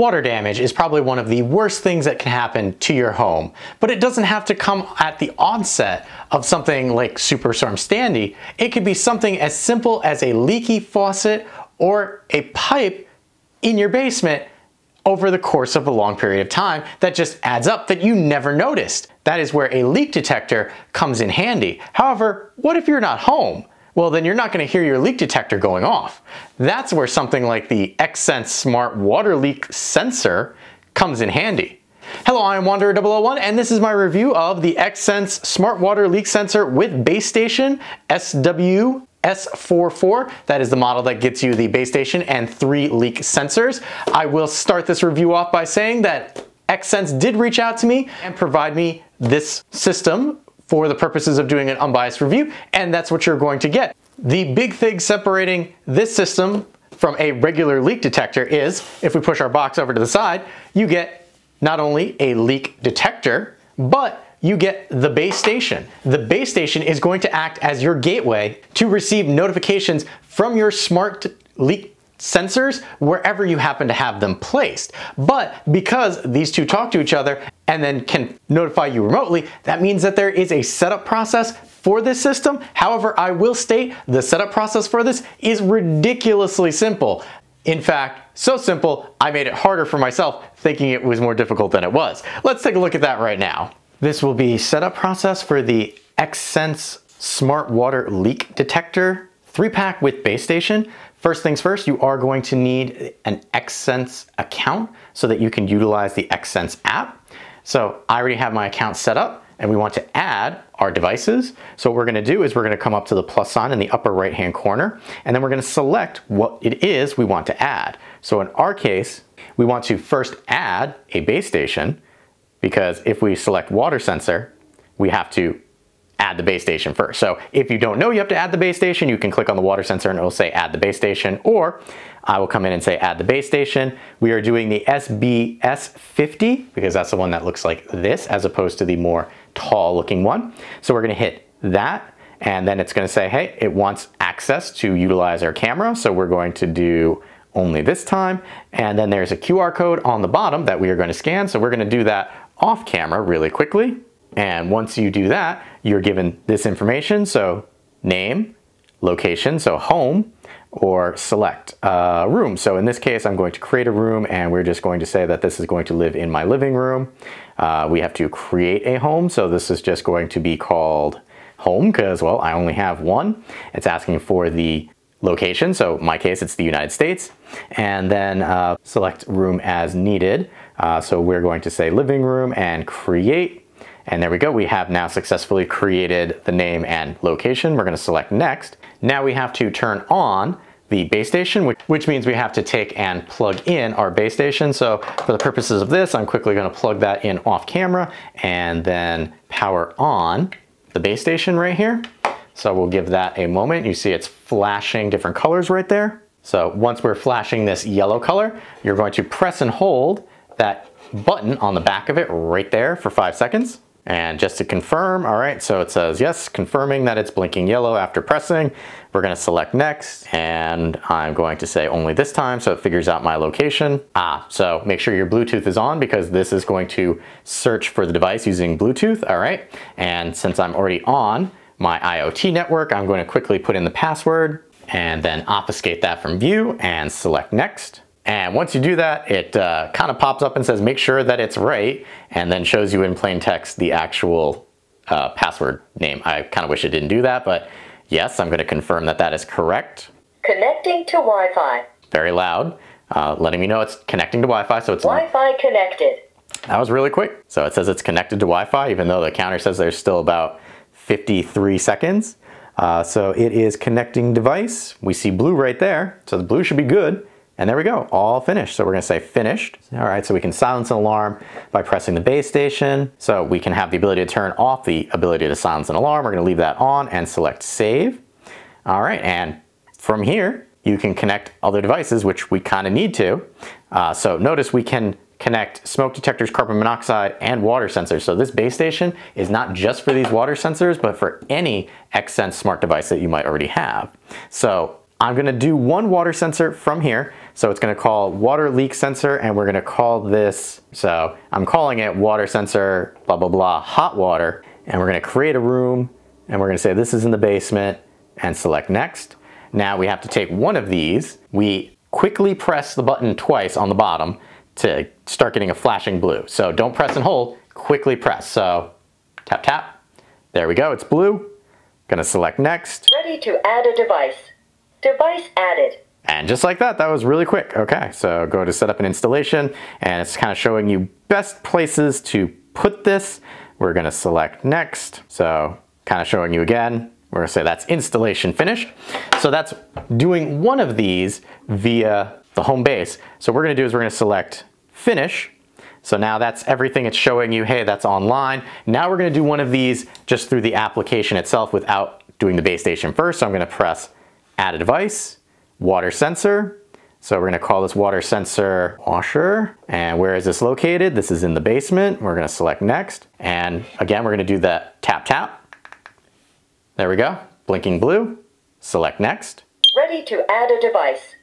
Water damage is probably one of the worst things that can happen to your home, but it doesn't have to come at the onset of something like Superstorm Sandy. It could be something as simple as a leaky faucet or a pipe in your basement over the course of a long period of time that just adds up that you never noticed. That is where a leak detector comes in handy. However, what if you're not home? Well then you're not going to hear your leak detector going off. That's where something like the Xsense Smart Water Leak Sensor comes in handy. Hello, I am Wanderer001 and this is my review of the Xsense Smart Water Leak Sensor with base station SW S44. That is the model that gets you the base station and three leak sensors. I will start this review off by saying that Xsense did reach out to me and provide me this system for the purposes of doing an unbiased review, and that's what you're going to get. The big thing separating this system from a regular leak detector is, if we push our box over to the side, you get not only a leak detector, but you get the base station. The base station is going to act as your gateway to receive notifications from your smart leak sensors wherever you happen to have them placed. But because these two talk to each other and then can notify you remotely, that means that there is a setup process for this system. However, I will state the setup process for this is ridiculously simple. In fact, so simple, I made it harder for myself thinking it was more difficult than it was. Let's take a look at that right now. This will be setup process for the Xsense Smart Water Leak Detector 3-pack with base station. First things first, you are going to need an Xsense account so that you can utilize the Xsense app. So I already have my account set up and we want to add our devices. So what we're gonna do is we're gonna come up to the plus sign in the upper right hand corner and then we're gonna select what it is we want to add. So in our case, we want to first add a base station because if we select water sensor, we have to add the base station first. So if you don't know you have to add the base station, you can click on the water sensor and it will say add the base station, or I will come in and say add the base station. We are doing the SBS50 because that's the one that looks like this as opposed to the more tall looking one. So we're gonna hit that and then it's gonna say, hey, it wants access to utilize our camera. So we're going to do only this time. And then there's a QR code on the bottom that we are gonna scan. So we're gonna do that off camera really quickly. And once you do that, you're given this information. So name, location, so home, or select a room. So in this case, I'm going to create a room and we're just going to say that this is going to live in my living room. Uh, we have to create a home. So this is just going to be called home because, well, I only have one. It's asking for the location. So in my case, it's the United States. And then uh, select room as needed. Uh, so we're going to say living room and create. And there we go, we have now successfully created the name and location. We're gonna select next. Now we have to turn on the base station, which, means we have to take and plug in our base station. So for the purposes of this, I'm quickly gonna plug that in off camera and then power on the base station right here. So we'll give that a moment. You see it's flashing different colors right there. So once we're flashing this yellow color, you're going to press and hold that button on the back of it right there for five seconds. And just to confirm, all right, so it says yes, confirming that it's blinking yellow after pressing. We're gonna select next, and I'm going to say only this time so it figures out my location. Ah, so make sure your Bluetooth is on because this is going to search for the device using Bluetooth, all right? And since I'm already on my IoT network, I'm going to quickly put in the password and then obfuscate that from view and select next. And once you do that, it uh, kind of pops up and says, make sure that it's right, and then shows you in plain text the actual uh, password name. I kind of wish it didn't do that, but yes, I'm gonna confirm that that is correct. Connecting to Wi-Fi. Very loud, uh, letting me know it's connecting to Wi-Fi, so it's- Wi-Fi connected. That was really quick. So it says it's connected to Wi-Fi, even though the counter says there's still about 53 seconds. Uh, so it is connecting device. We see blue right there, so the blue should be good. And there we go, all finished. So we're gonna say finished. All right, so we can silence an alarm by pressing the base station. So we can have the ability to turn off the ability to silence an alarm. We're gonna leave that on and select save. All right, and from here, you can connect other devices, which we kind of need to. Uh, so notice we can connect smoke detectors, carbon monoxide, and water sensors. So this base station is not just for these water sensors, but for any Xsense smart device that you might already have. So I'm gonna do one water sensor from here. So it's gonna call water leak sensor and we're gonna call this, so I'm calling it water sensor, blah, blah, blah, hot water. And we're gonna create a room and we're gonna say this is in the basement and select next. Now we have to take one of these. We quickly press the button twice on the bottom to start getting a flashing blue. So don't press and hold, quickly press. So tap, tap. There we go, it's blue. Gonna select next. Ready to add a device. Device added. And just like that, that was really quick. Okay, so go to set up an installation and it's kind of showing you best places to put this. We're gonna select next. So kind of showing you again, we're gonna say that's installation finished. So that's doing one of these via the home base. So what we're gonna do is we're gonna select finish. So now that's everything it's showing you, hey, that's online. Now we're gonna do one of these just through the application itself without doing the base station first. So I'm gonna press add a device, water sensor. So we're gonna call this water sensor washer. And where is this located? This is in the basement. We're gonna select next. And again, we're gonna do the tap tap. There we go, blinking blue. Select next. Ready to add a device.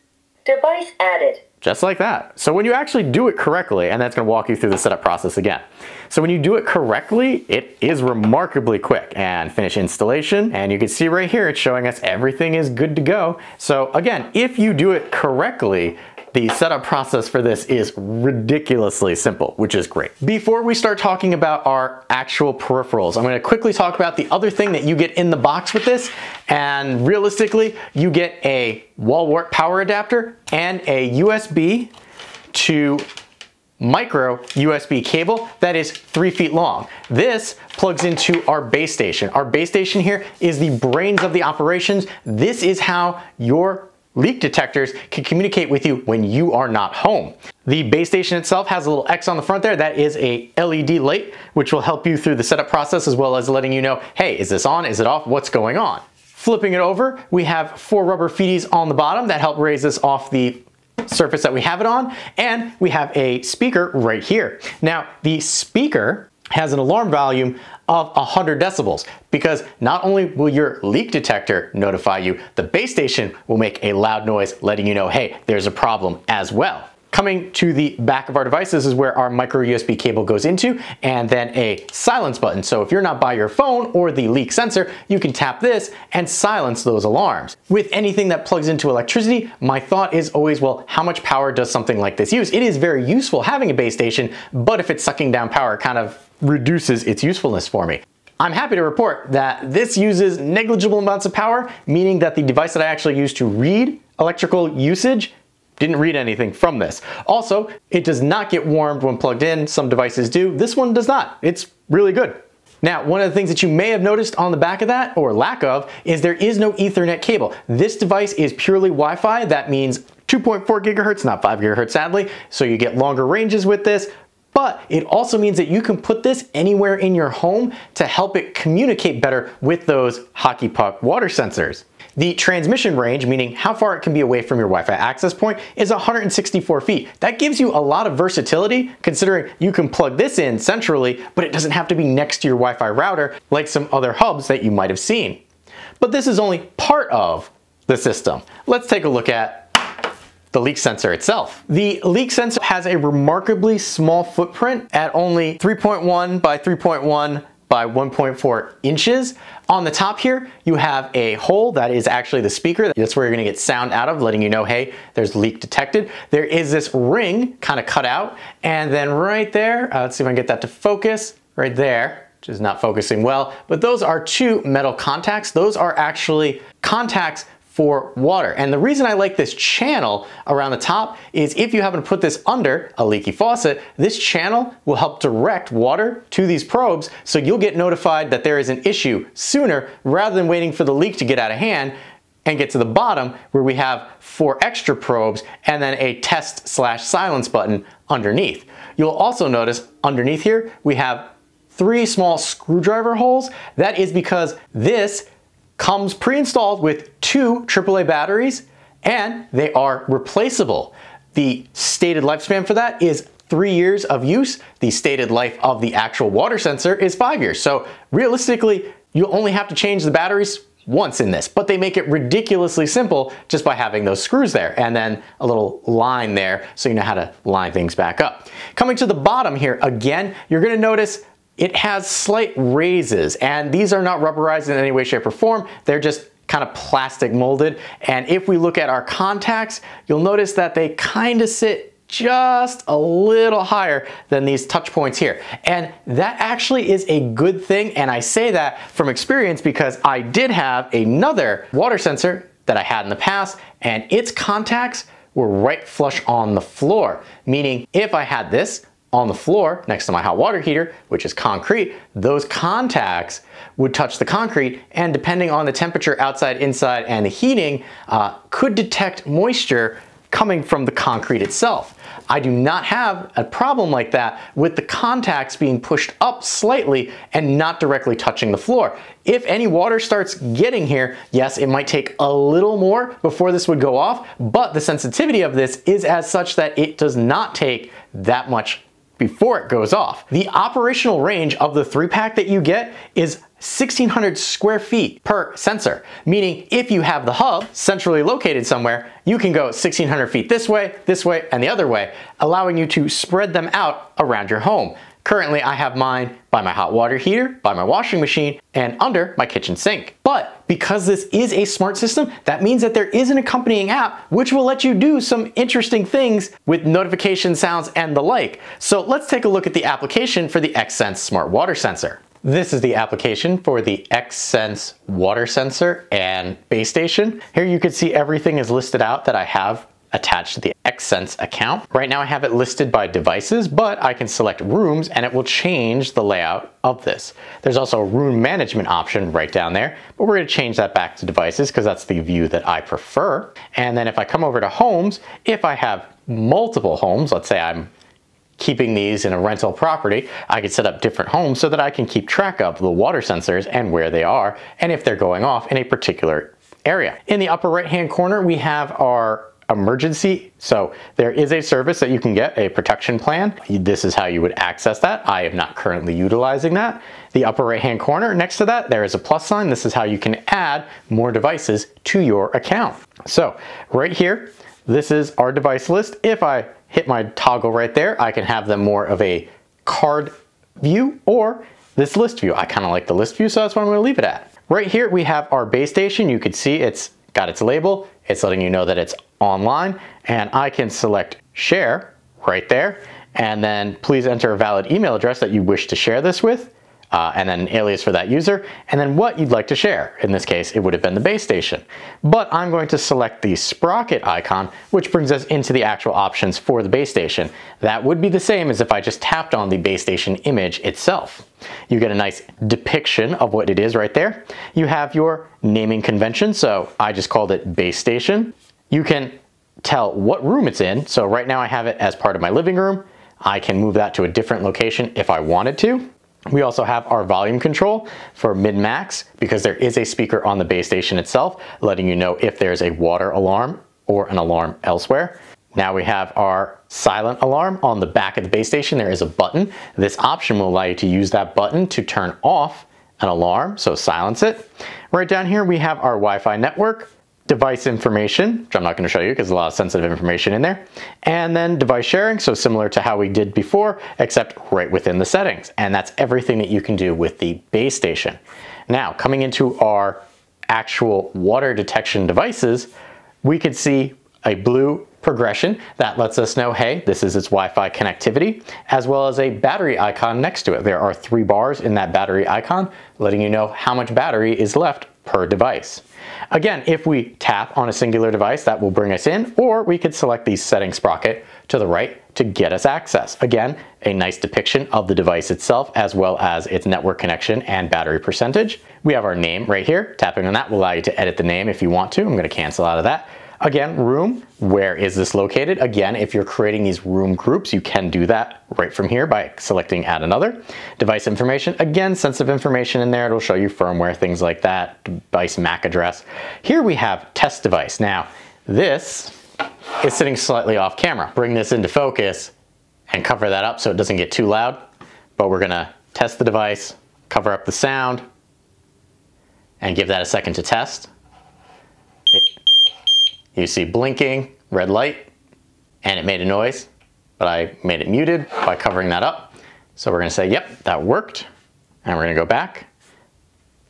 Device added. Just like that. So when you actually do it correctly, and that's gonna walk you through the setup process again. So when you do it correctly, it is remarkably quick and finish installation. And you can see right here, it's showing us everything is good to go. So again, if you do it correctly, the setup process for this is ridiculously simple, which is great. Before we start talking about our actual peripherals, I'm gonna quickly talk about the other thing that you get in the box with this. And realistically, you get a wall wart power adapter and a USB to micro USB cable that is three feet long. This plugs into our base station. Our base station here is the brains of the operations. This is how your leak detectors can communicate with you when you are not home. The base station itself has a little X on the front there. That is a LED light, which will help you through the setup process as well as letting you know, hey, is this on? Is it off? What's going on? Flipping it over, we have four rubber feeties on the bottom that help raise this off the surface that we have it on, and we have a speaker right here. Now, the speaker has an alarm volume of 100 decibels because not only will your leak detector notify you, the base station will make a loud noise letting you know, hey, there's a problem as well. Coming to the back of our devices this is where our micro USB cable goes into and then a silence button. So if you're not by your phone or the leak sensor, you can tap this and silence those alarms. With anything that plugs into electricity, my thought is always, well, how much power does something like this use? It is very useful having a base station, but if it's sucking down power, kind of reduces its usefulness for me. I'm happy to report that this uses negligible amounts of power, meaning that the device that I actually use to read electrical usage didn't read anything from this. Also, it does not get warmed when plugged in. Some devices do. This one does not. It's really good. Now, one of the things that you may have noticed on the back of that, or lack of, is there is no ethernet cable. This device is purely Wi-Fi. That means 2.4 gigahertz, not 5 gigahertz sadly, so you get longer ranges with this, but it also means that you can put this anywhere in your home to help it communicate better with those hockey puck water sensors. The transmission range, meaning how far it can be away from your Wi-Fi access point, is 164 feet. That gives you a lot of versatility considering you can plug this in centrally, but it doesn't have to be next to your Wi-Fi router like some other hubs that you might have seen. But this is only part of the system. Let's take a look at the leak sensor itself. The leak sensor has a remarkably small footprint at only 3.1 by 3.1 by 1.4 inches. On the top here, you have a hole that is actually the speaker. That's where you're gonna get sound out of, letting you know, hey, there's leak detected. There is this ring kind of cut out. And then right there, uh, let's see if I can get that to focus, right there, which is not focusing well, but those are two metal contacts. Those are actually contacts for water. And the reason I like this channel around the top is if you happen to put this under a leaky faucet, this channel will help direct water to these probes so you'll get notified that there is an issue sooner rather than waiting for the leak to get out of hand and get to the bottom where we have four extra probes and then a test slash silence button underneath. You'll also notice underneath here we have three small screwdriver holes. That is because this comes pre-installed with two AAA batteries and they are replaceable. The stated lifespan for that is three years of use. The stated life of the actual water sensor is five years. So realistically, you only have to change the batteries once in this, but they make it ridiculously simple just by having those screws there and then a little line there so you know how to line things back up. Coming to the bottom here, again, you're gonna notice it has slight raises and these are not rubberized in any way, shape or form. They're just kind of plastic molded. And if we look at our contacts, you'll notice that they kind of sit just a little higher than these touch points here. And that actually is a good thing. And I say that from experience because I did have another water sensor that I had in the past and its contacts were right flush on the floor. Meaning if I had this on the floor next to my hot water heater, which is concrete, those contacts would touch the concrete and depending on the temperature outside, inside, and the heating, uh, could detect moisture coming from the concrete itself. I do not have a problem like that with the contacts being pushed up slightly and not directly touching the floor. If any water starts getting here, yes, it might take a little more before this would go off, but the sensitivity of this is as such that it does not take that much before it goes off. The operational range of the three pack that you get is 1600 square feet per sensor, meaning if you have the hub centrally located somewhere, you can go 1600 feet this way, this way, and the other way, allowing you to spread them out around your home. Currently, I have mine by my hot water heater, by my washing machine, and under my kitchen sink. But because this is a smart system, that means that there is an accompanying app which will let you do some interesting things with notification sounds and the like. So let's take a look at the application for the Xsense smart water sensor. This is the application for the Xsense water sensor and base station. Here you can see everything is listed out that I have attached to the Xsense account. Right now I have it listed by devices, but I can select rooms and it will change the layout of this. There's also a room management option right down there, but we're gonna change that back to devices because that's the view that I prefer. And then if I come over to homes, if I have multiple homes, let's say I'm keeping these in a rental property, I could set up different homes so that I can keep track of the water sensors and where they are and if they're going off in a particular area. In the upper right hand corner, we have our emergency. So there is a service that you can get, a protection plan. This is how you would access that. I am not currently utilizing that. The upper right hand corner next to that, there is a plus sign. This is how you can add more devices to your account. So right here, this is our device list. If I hit my toggle right there, I can have them more of a card view or this list view. I kind of like the list view, so that's what I'm gonna leave it at. Right here, we have our base station. You can see it's got its label. It's letting you know that it's online and I can select share right there and then please enter a valid email address that you wish to share this with uh, and then an alias for that user, and then what you'd like to share. In this case, it would have been the base station. But I'm going to select the sprocket icon, which brings us into the actual options for the base station. That would be the same as if I just tapped on the base station image itself. You get a nice depiction of what it is right there. You have your naming convention, so I just called it base station. You can tell what room it's in. So right now I have it as part of my living room. I can move that to a different location if I wanted to. We also have our volume control for mid-max because there is a speaker on the base station itself letting you know if there's a water alarm or an alarm elsewhere. Now we have our silent alarm on the back of the base station. There is a button. This option will allow you to use that button to turn off an alarm, so silence it. Right down here we have our Wi-Fi network, device information, which I'm not gonna show you because there's a lot of sensitive information in there, and then device sharing, so similar to how we did before, except right within the settings. And that's everything that you can do with the base station. Now, coming into our actual water detection devices, we could see a blue progression that lets us know, hey, this is its Wi-Fi connectivity, as well as a battery icon next to it. There are three bars in that battery icon, letting you know how much battery is left per device. Again, if we tap on a singular device, that will bring us in, or we could select the settings sprocket to the right to get us access. Again, a nice depiction of the device itself as well as its network connection and battery percentage. We have our name right here. Tapping on that will allow you to edit the name if you want to. I'm gonna cancel out of that. Again, room, where is this located? Again, if you're creating these room groups, you can do that right from here by selecting add another. Device information, again, sensitive information in there. It'll show you firmware, things like that, device MAC address. Here we have test device. Now, this is sitting slightly off camera. Bring this into focus and cover that up so it doesn't get too loud. But we're gonna test the device, cover up the sound, and give that a second to test. You see blinking red light and it made a noise, but I made it muted by covering that up. So we're gonna say, yep, that worked. And we're gonna go back.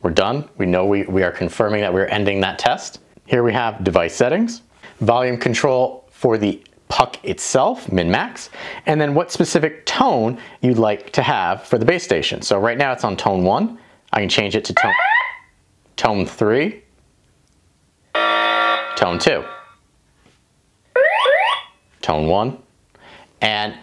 We're done. We know we, we are confirming that we're ending that test. Here we have device settings, volume control for the puck itself, min-max, and then what specific tone you'd like to have for the base station. So right now it's on tone one. I can change it to tone, tone three, tone two, tone one, and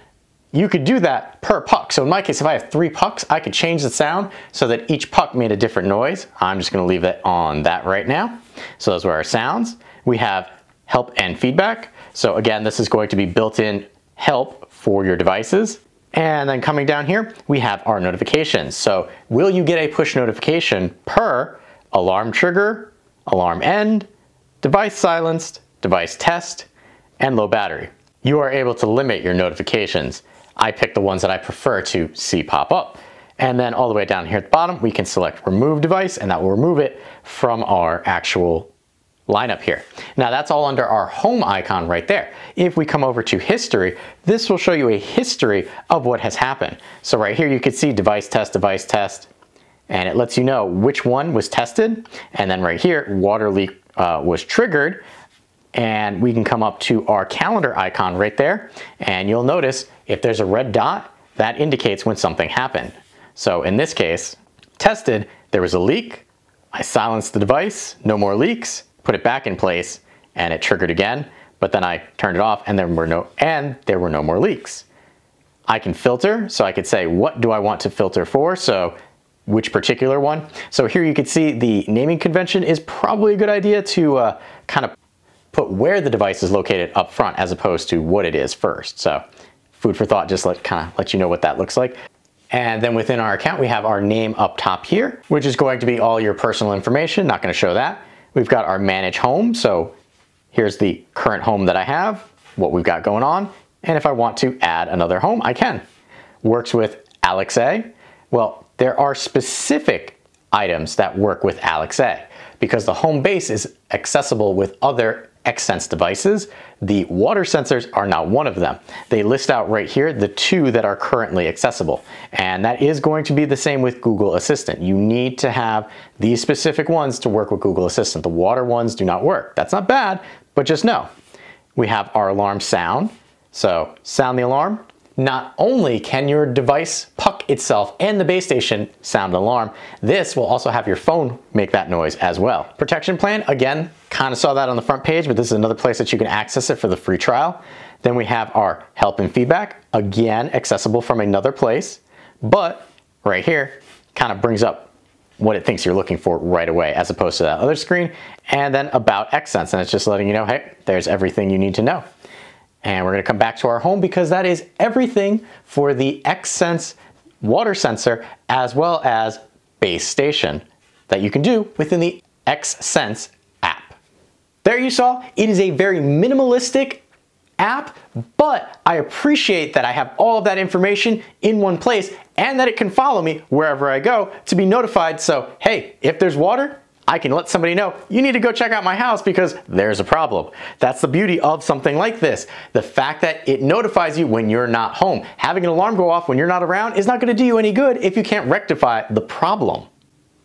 you could do that per puck. So in my case, if I have three pucks, I could change the sound so that each puck made a different noise. I'm just gonna leave it on that right now. So those were our sounds. We have help and feedback. So again, this is going to be built-in help for your devices. And then coming down here, we have our notifications. So will you get a push notification per alarm trigger, alarm end, device silenced, device test, and low battery. You are able to limit your notifications. I pick the ones that I prefer to see pop up. And then all the way down here at the bottom, we can select remove device and that will remove it from our actual lineup here. Now that's all under our home icon right there. If we come over to history, this will show you a history of what has happened. So right here you can see device test, device test, and it lets you know which one was tested. And then right here, water leak uh, was triggered. And we can come up to our calendar icon right there. And you'll notice if there's a red dot, that indicates when something happened. So in this case, tested, there was a leak. I silenced the device, no more leaks put it back in place and it triggered again, but then I turned it off and there were no, and there were no more leaks. I can filter, so I could say, what do I want to filter for? So which particular one? So here you can see the naming convention is probably a good idea to uh, kind of put where the device is located up front as opposed to what it is first. So food for thought, just let kind of let you know what that looks like. And then within our account, we have our name up top here, which is going to be all your personal information. Not gonna show that. We've got our manage home. So here's the current home that I have, what we've got going on. And if I want to add another home, I can. Works with Alexa. Well, there are specific items that work with Alexa because the home base is accessible with other Xsense devices. The water sensors are not one of them. They list out right here the two that are currently accessible. And that is going to be the same with Google Assistant. You need to have these specific ones to work with Google Assistant. The water ones do not work. That's not bad, but just know. We have our alarm sound. So sound the alarm, not only can your device puck itself and the base station sound an alarm, this will also have your phone make that noise as well. Protection plan, again, kind of saw that on the front page, but this is another place that you can access it for the free trial. Then we have our help and feedback, again, accessible from another place, but right here kind of brings up what it thinks you're looking for right away as opposed to that other screen. And then about Xsense, and it's just letting you know, hey, there's everything you need to know. And we're gonna come back to our home because that is everything for the Xsense water sensor as well as base station that you can do within the Xsense app. There you saw, it is a very minimalistic app, but I appreciate that I have all of that information in one place and that it can follow me wherever I go to be notified. So, hey, if there's water, I can let somebody know, you need to go check out my house because there's a problem. That's the beauty of something like this. The fact that it notifies you when you're not home. Having an alarm go off when you're not around is not gonna do you any good if you can't rectify the problem.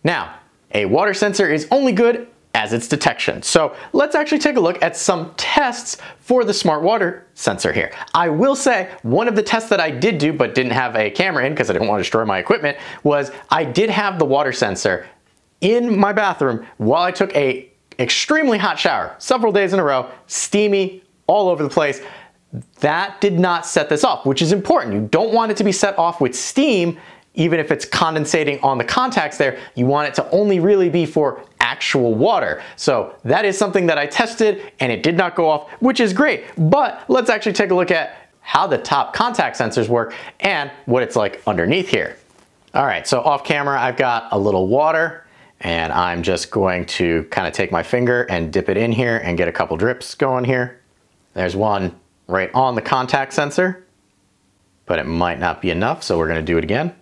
Now, a water sensor is only good as its detection. So let's actually take a look at some tests for the smart water sensor here. I will say one of the tests that I did do but didn't have a camera in because I didn't want to destroy my equipment was I did have the water sensor in my bathroom while I took a extremely hot shower, several days in a row, steamy, all over the place. That did not set this off, which is important. You don't want it to be set off with steam, even if it's condensating on the contacts there. You want it to only really be for actual water. So that is something that I tested and it did not go off, which is great. But let's actually take a look at how the top contact sensors work and what it's like underneath here. All right, so off camera, I've got a little water and I'm just going to kind of take my finger and dip it in here and get a couple drips going here. There's one right on the contact sensor, but it might not be enough, so we're gonna do it again.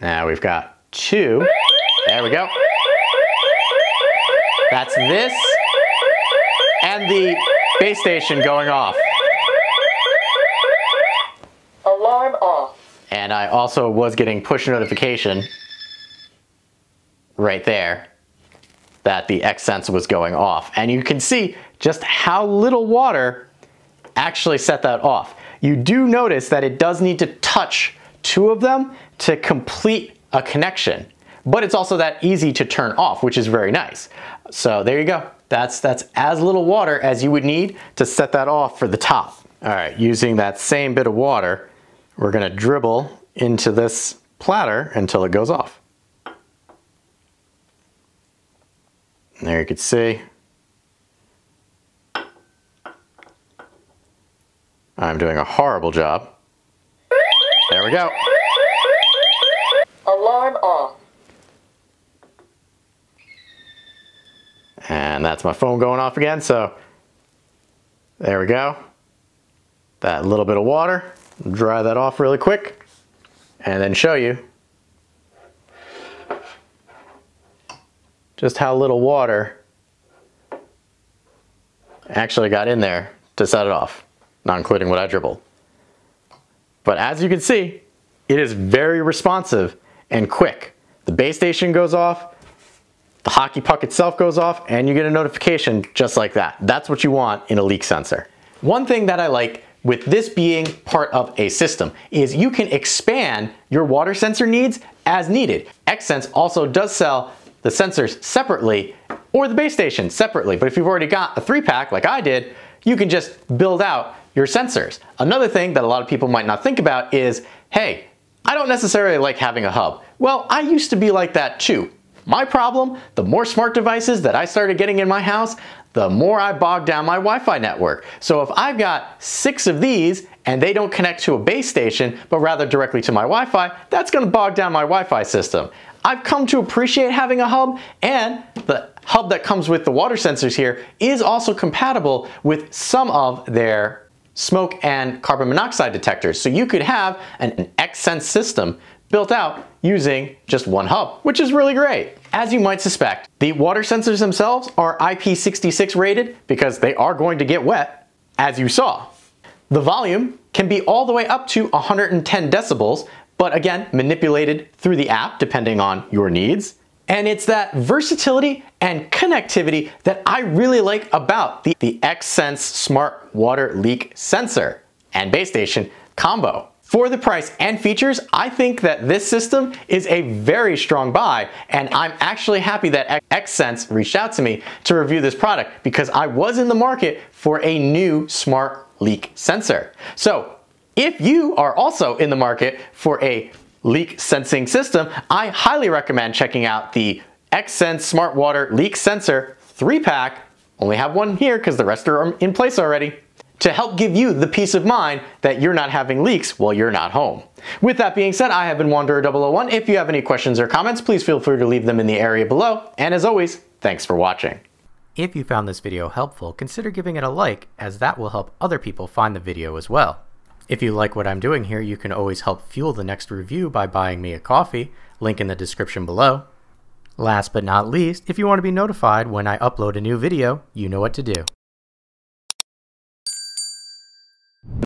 Now we've got two. There we go. That's this and the base station going off. Alarm off. And I also was getting push notification right there that the Xsense was going off. And you can see just how little water actually set that off. You do notice that it does need to touch two of them to complete a connection. But it's also that easy to turn off, which is very nice. So there you go. That's, that's as little water as you would need to set that off for the top. All right, using that same bit of water, we're gonna dribble into this platter until it goes off. And there you can see. I'm doing a horrible job. There we go. Alarm off. And that's my phone going off again, so there we go. That little bit of water, dry that off really quick, and then show you just how little water actually got in there to set it off, not including what I dribbled. But as you can see, it is very responsive and quick. The base station goes off, the hockey puck itself goes off, and you get a notification just like that. That's what you want in a leak sensor. One thing that I like with this being part of a system is you can expand your water sensor needs as needed. Xsense also does sell the sensors separately or the base station separately. But if you've already got a three pack like I did, you can just build out your sensors. Another thing that a lot of people might not think about is, hey, I don't necessarily like having a hub. Well, I used to be like that too. My problem, the more smart devices that I started getting in my house, the more I bog down my Wi-Fi network. So if I've got six of these and they don't connect to a base station, but rather directly to my Wi-Fi, that's gonna bog down my Wi-Fi system. I've come to appreciate having a hub and the hub that comes with the water sensors here is also compatible with some of their smoke and carbon monoxide detectors. So you could have an, an Xsense system built out using just one hub, which is really great. As you might suspect, the water sensors themselves are IP66 rated because they are going to get wet, as you saw. The volume can be all the way up to 110 decibels, but again, manipulated through the app depending on your needs. And it's that versatility and connectivity that I really like about the, the Xsense Smart Water Leak Sensor and base station combo. For the price and features, I think that this system is a very strong buy, and I'm actually happy that Xsense reached out to me to review this product because I was in the market for a new smart leak sensor. So if you are also in the market for a leak sensing system, I highly recommend checking out the Xsense Smart Water Leak Sensor 3-pack. Only have one here because the rest are in place already to help give you the peace of mind that you're not having leaks while you're not home. With that being said, I have been Wanderer001. If you have any questions or comments, please feel free to leave them in the area below. And as always, thanks for watching. If you found this video helpful, consider giving it a like as that will help other people find the video as well. If you like what I'm doing here, you can always help fuel the next review by buying me a coffee, link in the description below. Last but not least, if you want to be notified when I upload a new video, you know what to do.